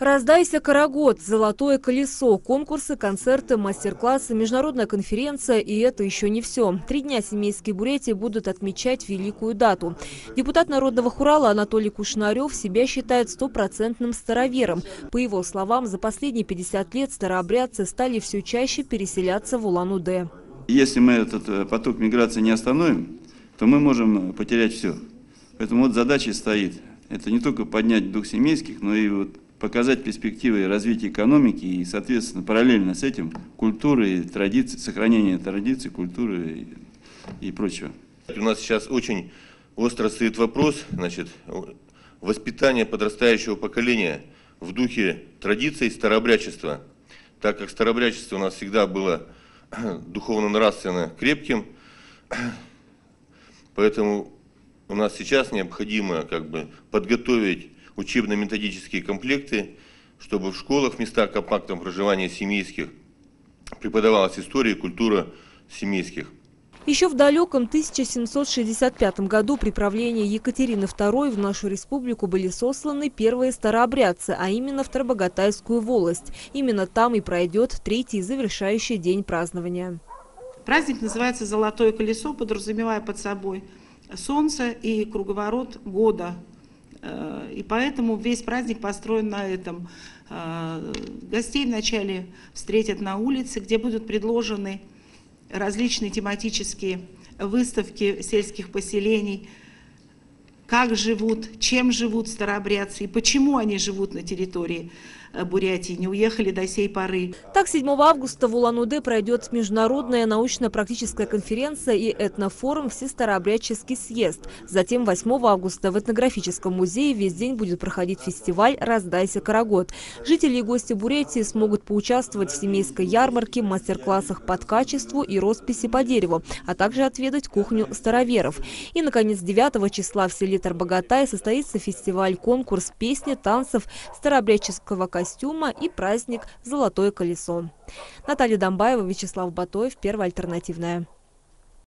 «Раздайся, Карагод», «Золотое колесо», конкурсы, концерты, мастер-классы, международная конференция – и это еще не все. Три дня семейские Бурятии будут отмечать великую дату. Депутат Народного хурала Анатолий Кушнарев себя считает стопроцентным старовером. По его словам, за последние 50 лет старообрядцы стали все чаще переселяться в Улан-Удэ. Если мы этот э, поток миграции не остановим, то мы можем потерять все. Поэтому вот задача стоит. Это не только поднять дух семейских, но и вот показать перспективы развития экономики и, соответственно, параллельно с этим культуры, традиции, сохранение традиций, культуры и, и прочего. У нас сейчас очень остро стоит вопрос значит, воспитания подрастающего поколения в духе традиций старообрядчества, так как старообрядчество у нас всегда было духовно-нравственно крепким, поэтому у нас сейчас необходимо как бы подготовить учебно-методические комплекты, чтобы в школах, в местах компактного проживания семейских преподавалась история и культура семейских. Еще в далеком 1765 году при правлении Екатерины II в нашу республику были сосланы первые старообрядцы, а именно в Тарбагатайскую волость. Именно там и пройдет третий завершающий день празднования. Праздник называется «Золотое колесо», подразумевая под собой солнце и круговорот года, и поэтому весь праздник построен на этом. Э, гостей вначале встретят на улице, где будут предложены различные тематические выставки сельских поселений, как живут, чем живут старообрядцы и почему они живут на территории Э, Бурятии не уехали до сей поры. Так, 7 августа в Улан-Удэ пройдет международная научно-практическая конференция и этнофорум «Всестарообрядческий съезд». Затем 8 августа в этнографическом музее весь день будет проходить фестиваль «Раздайся, Карагод». Жители и гости Бурятии смогут поучаствовать в семейской ярмарке, мастер-классах по качеству и росписи по дереву, а также отведать кухню староверов. И, наконец, 9 числа в селе Тарбагатай состоится фестиваль-конкурс песни, танцев, старообрядческого костюма и праздник «Золотое колесо». Наталья Домбаева, Вячеслав Батоев, Первая альтернативная.